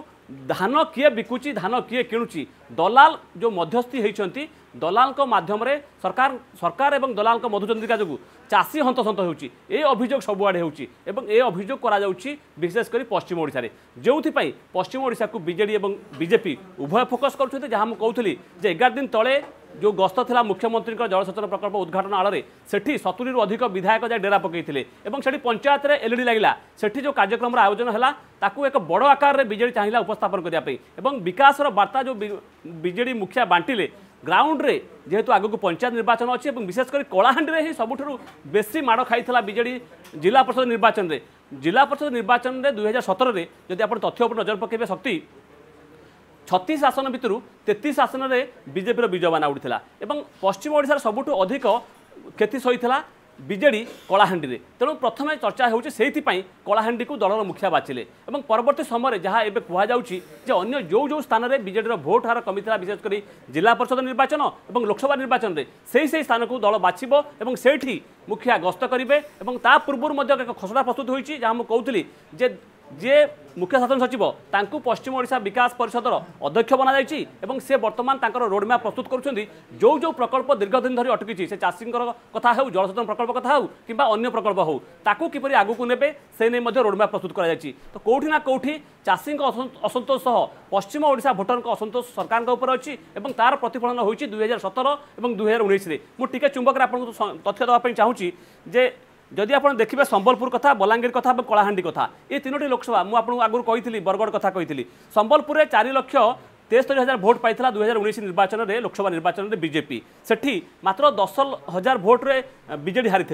ଧାନ କିଏ ବିକୁଛି ଧାନ କିଏ କିଣୁଛି ଦଲାଲ ଯେଉଁ ମଧ୍ୟସ୍ଥି ହୋଇଛନ୍ତି ଦଲାଲଙ୍କ ମାଧ୍ୟମରେ ସରକାର ସରକାର ଏବଂ ଦଲାଲଙ୍କ ମଧୁଚନ୍ଦ୍ରିକା ଯୋଗୁଁ ଚାଷୀ ହନ୍ତସନ୍ତ ହେଉଛି ଏ ଅଭିଯୋଗ ସବୁଆଡ଼େ ହେଉଛି ଏବଂ ଏ ଅଭିଯୋଗ କରାଯାଉଛି ବିଶେଷ କରି ପଶ୍ଚିମ ଓଡ଼ିଶାରେ ଯେଉଁଥିପାଇଁ ପଶ୍ଚିମ ଓଡ଼ିଶାକୁ ବିଜେଡ଼ି ଏବଂ ବିଜେପି ଉଭୟ ଫୋକସ୍ କରୁଛନ୍ତି ଯାହା ମୁଁ କହୁଥିଲି ଯେ ଏଗାର ଦିନ ତଳେ ଯେଉଁ ଗସ୍ତ ଥିଲା ମୁଖ୍ୟମନ୍ତ୍ରୀଙ୍କ ଜଳସେଚନ ପ୍ରକଳ୍ପ ଉଦ୍ଘାଟନ ଆଳରେ ସେଠି ସତୁରିରୁ ଅଧିକ ବିଧାୟକ ଯାଇ ଡେରା ପକାଇଥିଲେ ଏବଂ ସେଠି ପଞ୍ଚାୟତରେ ଏଲ୍ଇଡି ଲାଗିଲା ସେଠି ଯେଉଁ କାର୍ଯ୍ୟକ୍ରମର ଆୟୋଜନ ହେଲା ତାକୁ ଏକ ବଡ଼ ଆକାରରେ ବିଜେଡ଼ି ଚାହିଁଲା ଉପସ୍ଥାପନ କରିବା ପାଇଁ ଏବଂ ବିକାଶର ବାର୍ତ୍ତା ଯେଉଁ ବିଜେଡ଼ି ମୁଖିଆ ବାଣ୍ଟିଲେ ଗ୍ରାଉଣ୍ଡରେ ଯେହେତୁ ଆଗକୁ ପଞ୍ଚାୟତ ନିର୍ବାଚନ ଅଛି ଏବଂ ବିଶେଷ କରି କଳାହାଣ୍ଡିରେ ହିଁ ସବୁଠାରୁ ବେଶୀ ମାଡ଼ ଖାଇଥିଲା ବିଜେଡ଼ି ଜିଲ୍ଲା ପରିଷଦ ନିର୍ବାଚନରେ ଜିଲ୍ଲା ପରିଷଦ ନିର୍ବାଚନରେ ଦୁଇ ହଜାର ସତରରେ ଯଦି ଆପଣ ତଥ୍ୟ ଉପରେ ନଜର ପକାଇବେ ଶକ୍ତି ଛତିଶ ଆସନ ଭିତରୁ ତେତିଶ ଆସନରେ ବିଜେପିର ବିଜୟମାନ ଉଠିଥିଲା ଏବଂ ପଶ୍ଚିମ ଓଡ଼ିଶାର ସବୁଠୁ ଅଧିକ କ୍ଷତି ସହିଥିଲା বিজেডি কলাহাণ্ডি তেমন প্রথমে চর্চা হচ্ছে সেইপাই কলাহাণ্ডি দলর মুখিয়া বাছিলে এবং পরবর্তী সময় যা এবে কুহযাচ্ছি যে অন্য যে যে স্থানের বিজেডির ভোট হার কমি বিশেষ করে জেলা পরিষদ নির্বাচন এবং লোকসভা নির্বাচনের সেই সেই স্থানক দল বাছিব এবং সেইটি মুখিয়া গস্ত করবে এবং তা পূর্ব এক খসড়া প্রস্তুত হয়েছে যা মু কৌলি যে ଯିଏ ମୁଖ୍ୟ ଶାସନ ସଚିବ ତାଙ୍କୁ ପଶ୍ଚିମ ଓଡ଼ିଶା ବିକାଶ ପରିଷଦର ଅଧ୍ୟକ୍ଷ ବନାଯାଇଛି ଏବଂ ସେ ବର୍ତ୍ତମାନ ତାଙ୍କର ରୋଡ଼ମ୍ୟାପ୍ ପ୍ରସ୍ତୁତ କରୁଛନ୍ତି ଯେଉଁ ଯେଉଁ ପ୍ରକଳ୍ପ ଦୀର୍ଘଦିନ ଧରି ଅଟକିଛି ସେ ଚାଷୀଙ୍କର କଥା ହେଉ ଜଳସେଚନ ପ୍ରକଳ୍ପ କଥା ହେଉ କିମ୍ବା ଅନ୍ୟ ପ୍ରକଳ୍ପ ହେଉ ତାକୁ କିପରି ଆଗକୁ ନେବେ ସେ ନେଇ ମଧ୍ୟ ରୋଡ଼ମ୍ୟାପ୍ ପ୍ରସ୍ତୁତ କରାଯାଇଛି ତ କେଉଁଠି ନା କେଉଁଠି ଚାଷୀଙ୍କ ଅସନ୍ତୋଷ ସହ ପଶ୍ଚିମ ଓଡ଼ିଶା ଭୋଟରଙ୍କ ଅସନ୍ତୋଷ ସରକାରଙ୍କ ଉପରେ ଅଛି ଏବଂ ତାର ପ୍ରତିଫଳନ ହୋଇଛି ଦୁଇହଜାର ସତର ଏବଂ ଦୁଇହଜାର ଉଣେଇଶରେ ମୁଁ ଟିକେ ଚୁମ୍ବକରେ ଆପଣଙ୍କୁ ତଥ୍ୟ ଦେବା ପାଇଁ ଚାହୁଁଛି ଯେ যদি আপনার দেখবে সম্বলপুর কথা বলাঙ্গীর কথা এবং কলাহাণ্ডি কথা এই তিনোটি লোকসভা মু আপনার আগুন কইলি বরগড় কথা কইলি সম্বলপুরে চারি লক্ষ তেস্তরি হাজার ভোট পাই দুই হাজার উনিশ নির্বাচনের লোকসভা নির্বাচনের বিজেপি সেটি মাত্র দশ হাজার ভোটরে বিজেডি হারি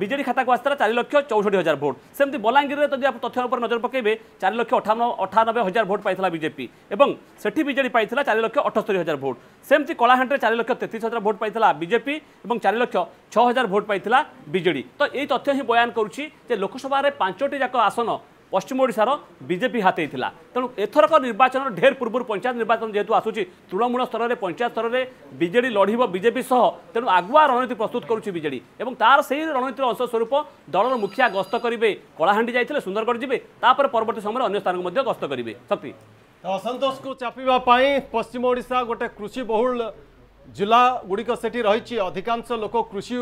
বিজেডি খাতাকু আসছে চারি লক্ষ চৌষঠি হাজার ভোট সেমি বলাঙ্গীরে যদি আপনি তথ্য উপরে নজর পকাইবে চারি লক্ষ অঠান অঠানবে হাজার ভোট পাই বিজেপি এবং সেটি বিজেডি পাই চারি লক্ষ অঠস্তরি হাজার ভোট সেমি কলাহাণ্ডে চারি লক্ষ তেত্রিশ হাজার ভোট পাই বিজেপি এবং চারি লক্ষ ছ হাজার ভোট পাই বিজেডি তো এই তথ্য হি বয়ান করছি যে লোকসভার পাঁচটি যাক আসন পশ্চিম ওড়িশার বিজেপি হাতেই লা তেমন এথরক নির্বাচন ঢের পূর্ব পঞ্চায়েত নির্বাচন যেহেতু আসুচি তৃণমূল স্তরের পঞ্চায়েত স্তরের বিজেডি লড়ব বিজেপি সহ তেমন আগুয়া রণনীতি প্রস্তুত করছে বিজেডি এবং তার সেই রণনীতির অংশস্বরূপ দলর মুখিয়া গস্ত করবে কলাহাণ্ডি যাই সুন্দরগড় যাবে তাপরে পরবর্তী সময় অন্য স্থানক গস্ত করবে শক্তি অসন্তোষকে চাপিবা পশ্চিম ওড়শা গোটে কৃষি বহুল জেলা গুড়িক সেটি রয়েছে অধিকাংশ লোক কৃষি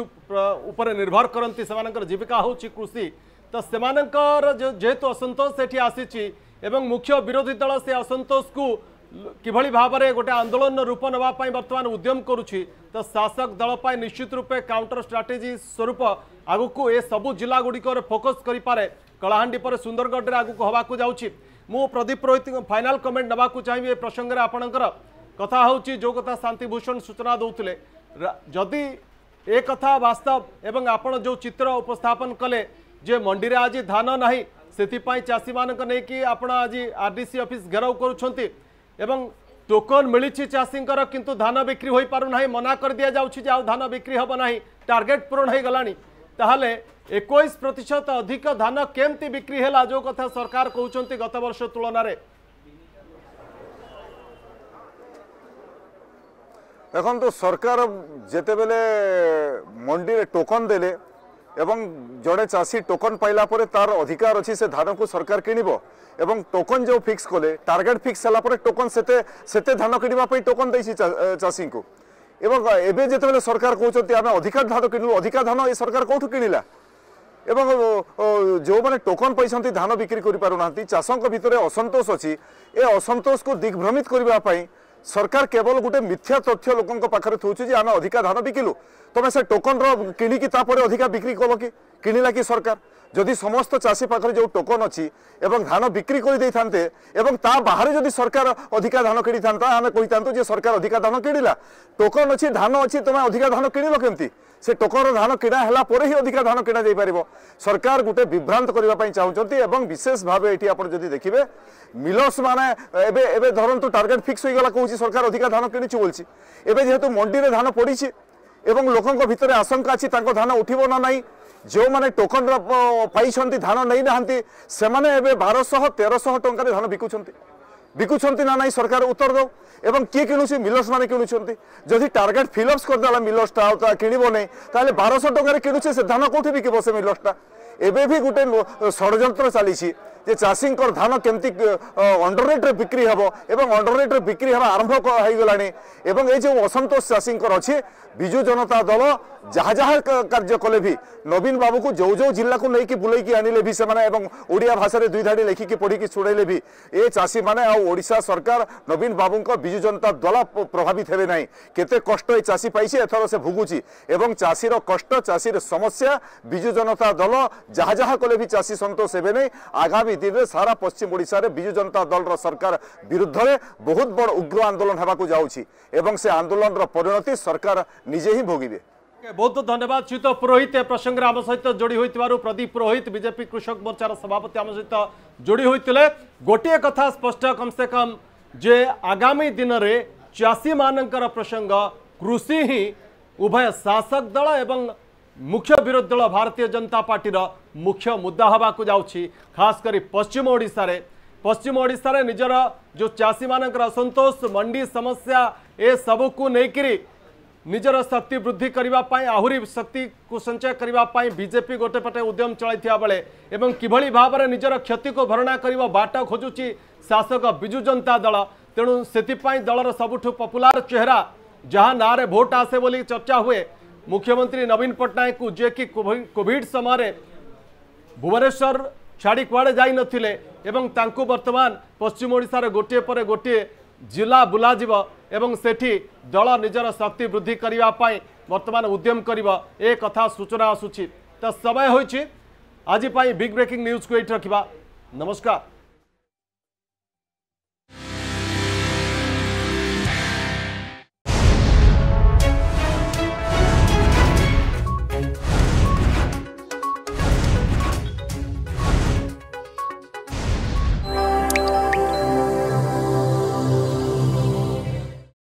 উপরে নির্ভর করতে সে জীবিকা হচ্ছে কৃষি ତ ସେମାନଙ୍କର ଯେହେତୁ ଅସନ୍ତୋଷ ସେଠି ଆସିଛି ଏବଂ ମୁଖ୍ୟ ବିରୋଧୀ ଦଳ ସେ ଅସନ୍ତୋଷକୁ କିଭଳି ଭାବରେ ଗୋଟେ ଆନ୍ଦୋଳନର ରୂପ ନେବା ପାଇଁ ବର୍ତ୍ତମାନ ଉଦ୍ୟମ କରୁଛି ତ ଶାସକ ଦଳ ପାଇଁ ନିଶ୍ଚିତ ରୂପେ କାଉଣ୍ଟର ଷ୍ଟ୍ରାଟେଜି ସ୍ୱରୂପ ଆଗକୁ ଏ ସବୁ ଜିଲ୍ଲାଗୁଡ଼ିକରେ ଫୋକସ୍ କରିପାରେ କଳାହାଣ୍ଡି ପରେ ସୁନ୍ଦରଗଡ଼ରେ ଆଗକୁ ହେବାକୁ ଯାଉଛି ମୁଁ ପ୍ରଦୀପ ରୋହିତଙ୍କ ଫାଇନାଲ୍ କମେଣ୍ଟ ନେବାକୁ ଚାହିଁବି ଏ ପ୍ରସଙ୍ଗରେ ଆପଣଙ୍କର କଥା ହେଉଛି ଯେଉଁ କଥା ଶାନ୍ତିଭୂଷଣ ସୂଚନା ଦେଉଥିଲେ ଯଦି ଏ କଥା ବାସ୍ତବ ଏବଂ ଆପଣ ଯେଉଁ ଚିତ୍ର ଉପସ୍ଥାପନ କଲେ যে মন্ডিরে আজ ধান না সেপাই চাষী মানুষ নিয়ে আপনার আজ আরডিসি অফিস ঘেরাও করছেন এবং ଟୋକନ୍ ମିଳିଛି ଚାଷୀଙ୍କର କିନ୍ତୁ ଧାନ ବିକ୍ରି ହୋଇପାରୁନାହିଁ ମନା କରିଦିଆଯାଉଛି ଯେ ଆଉ ଧାନ ବିକ୍ରି ହେବ ନାହିଁ ଟାର୍ଗେଟ୍ ପୂରଣ ହୋଇଗଲାଣି ତାହେଲେ ଏକୋଇଶ ପ୍ରତିଶତ ଅଧିକ ଧାନ କେମିତି ବିକ୍ରି ହେଲା ଯେଉଁ କଥା ସରକାର କହୁଛନ୍ତି ଗତ ବର୍ଷ ତୁଳନାରେ ଦେଖନ୍ତୁ ସରକାର ଯେତେବେଳେ ମଣ୍ଡିରେ ଟୋକନ୍ ଦେଲେ এবং জনে চাষী ଟୋକନ ପାଇଲା ପରେ ତାର ଅଧିକାର ଅଛି ସେ ଧାନକୁ ସରକାର କିଣିବ ଏବଂ ଟୋକନ ଯେଉଁ ଫିକ୍ସ କଲେ ଟାର୍ଗେଟ ଫିକ୍ସ ହେଲା ପରେ ଟୋକନ ସେତେ ସେତେ ଧାନ କିଣିବା ପାଇଁ ଟୋକନ ଦେଇଛି ଚାଷୀଙ୍କୁ ଏବଂ ଏବେ ଯେତେବେଳେ ସରକାର କହୁଛନ୍ତି ଆମେ ଅଧିକା ଧାନ କିଣିବୁ ଅଧିକା ଧାନ ଏ ସରକାର କେଉଁଠୁ କିଣିଲା ଏବଂ ଯେଉଁମାନେ ଟୋକନ ପାଇଛନ୍ତି ଧାନ ବିକ୍ରି କରିପାରୁନାହାନ୍ତି ଚାଷଙ୍କ ଭିତରେ ଅସନ୍ତୋଷ ଅଛି ଏ ଅସନ୍ତୋଷକୁ ଦିଗ୍ଭ୍ରମିତ କରିବା ପାଇଁ সরকার কেবল গোটে মিথ্যা তথ্য লোক পাখে থাকছে যে আমি অধিকা ধান বিকিলু তুমি সে টোকনর কিণিকি তাপরে অধিকা বিক্রি কল কি কিণিলা কি সরকার যদি সমস্ত চাষী পাখে যে টোকন অছি এবং ধান বিক্রি করে দিয়ে এবং তা বাহারে যদি সরকার অধিকা ধান কিনি থাকে আমি কিন্তু যে সরকার অধিকা ধান কিণিলা টোকন অছি ধান অছি তুমি অধিকা ধান কিণব কেমতি সে টোকন ধান কিণা হলা পরে হি অধিকা ধান কিণা যাইপার সরকার গোটে বিভ্রান্ত করা চাহুমান এবং বিশেষ ভাবে এটি আপনার যদি দেখবে মিলস মানে এবে এবে ধরন্তু টার্গেট ফিক্স হয়ে গেল কৌছি সরকার অধিকা ধান কিণিছু বলছি এবে যেহেতু মন্ডি ধান পড়ছে এবং লোক ভিতরে আশঙ্কা আছে তাঙ্ক ধান উঠব না নাই ଯେଉଁମାନେ ଟୋକନ ପାଇଛନ୍ତି ଧାନ ନେଇନାହାନ୍ତି ସେମାନେ ଏବେ ବାରଶହ ତେରଶହ ଟଙ୍କାରେ ଧାନ ବିକୁଛନ୍ତି ବିକୁଛନ୍ତି ନା ନାହିଁ ସରକାର ଉତ୍ତର ଦେଉ ଏବଂ କିଏ କିଣୁଛି ମିଲର୍ସ ମାନେ କିଣୁଛନ୍ତି ଯଦି ଟାର୍ଗେଟ ଫିଲଅପ୍ସ କରିଦେଲା ମିଲର୍ସଟା ଆଉ ତା କିଣିବ ନାହିଁ ତାହେଲେ ବାରଶହ ଟଙ୍କାରେ କିଣୁଛି ସେ ଧାନ କେଉଁଠି ବିକିବ ସେ ମିଲର୍ସଟା এবে ভি গোটে ষড়যন্ত্র চালিছি যে চাষীঙ্কর ধান কেমতি অন্ডর রেট্রে বিক্রি হব এবং অন্ডর রেট্রে বিক্রি হওয়া আরম্ভ হয়েগলানি এবং এই যে অসন্তোষ চাষীঙ্কর অছে বিজু জনতা দল যা যা কার্য কলে ভি নবীন বাবুকু যেউ যেউ জেলাকু বুলাইকি আনলে ভি সে এবং ওড়িয়া ভাষায় দুই ধাড়ি লেখিকি পড়িকি ছুড়াইলে ভি এ চাষী মানে আড়শা সরকার নবীন বাবুঙ্ক বিজু জনতা দল প্রভাবিত হবে না কেতে কষ্ট এই চাষী পাইছে এথর সে ভুগুছি এবং চাষীর কষ্ট চাষীর সমস্যা বিজু জনতা দল ଯାହା ଯାହା କଲେ ବି ଚାଷୀ ସନ୍ତୋଷ ହେବେ ନାହିଁ ଆଗାମୀ ଦିନରେ ସାରା ପଶ୍ଚିମ ଓଡ଼ିଶାରେ ବିଜୁ ଜନତା ଦଳର ସରକାର ବିରୁଦ୍ଧରେ ବହୁତ ବଡ଼ ଉଗ୍ର ଆନ୍ଦୋଳନ ହେବାକୁ ଯାଉଛି ଏବଂ ସେ ଆନ୍ଦୋଳନର ପରିଣତି ସରକାର ନିଜେ ହିଁ ଭୋଗିବେ ବହୁତ ଧନ୍ୟବାଦ ଚ୍ୟୁତ ପୁରୋହିତ ଏ ପ୍ରସଙ୍ଗରେ ଆମ ସହିତ ଯୋଡ଼ି ହୋଇଥିବାରୁ ପ୍ରଦୀପ ପୁରୋହିତ ବିଜେପି କୃଷକ ମୋର୍ଚ୍ଚାର ସଭାପତି ଆମ ସହିତ ଯୋଡ଼ି ହୋଇଥିଲେ ଗୋଟିଏ କଥା ସ୍ପଷ୍ଟ କମ୍ସେ କମ୍ ଯେ ଆଗାମୀ ଦିନରେ ଚାଷୀମାନଙ୍କର ପ୍ରସଙ୍ଗ କୃଷି ହିଁ ଉଭୟ ଶାସକ ଦଳ ଏବଂ मुख्य विरोधी दल भारतीय जनता पार्टी मुख्य मुद्दा हाँक जाऊँगी खास कर पश्चिम ओडार पश्चिम ओडार निजर जो चाषी मान असंतोष मंडी समस्या ए सब कु निजर शक्ति वृद्धि करने आहरी शक्ति को संचय करने बीजेपी गोटे पटे उद्यम चलता बेले एवं किभली भाव में निजर क्षति को भरणा कर बाट खोजुची शासक विजु जनता दल तेणु से दलर सबुठ पपुलार चेहरा जहाँ ना भोट आसे बोली चर्चा हुए ମୁଖ୍ୟମନ୍ତ୍ରୀ ନବୀନ ପଟ୍ଟନାୟକଙ୍କୁ ଯିଏକି કે ସମୟରେ ଭୁବନେଶ୍ୱର ଛାଡ଼ି କୁଆଡ଼େ ଯାଇନଥିଲେ ଏବଂ ତାଙ୍କୁ ବର୍ତ୍ତମାନ ପଶ୍ଚିମ વર્તમાન ଗୋଟିଏ ପରେ ଗୋଟିଏ ଜିଲ୍ଲା ବୁଲାଯିବ ଏବଂ ସେଠି ଦଳ ନିଜର ଶକ୍ତି ବୃଦ୍ଧି କରିବା ପାଇଁ ବର୍ତ୍ତମାନ ଉଦ୍ୟମ କରିବ ଏ କଥା ସୂଚନା ଆସୁଛି ତ ସମୟ ହୋଇଛି ଆଜି ପାଇଁ ବିଗ୍ પાઈ ନ୍ୟୁଜ୍କୁ ଏଇଠି ରଖିବା ନମସ୍କାର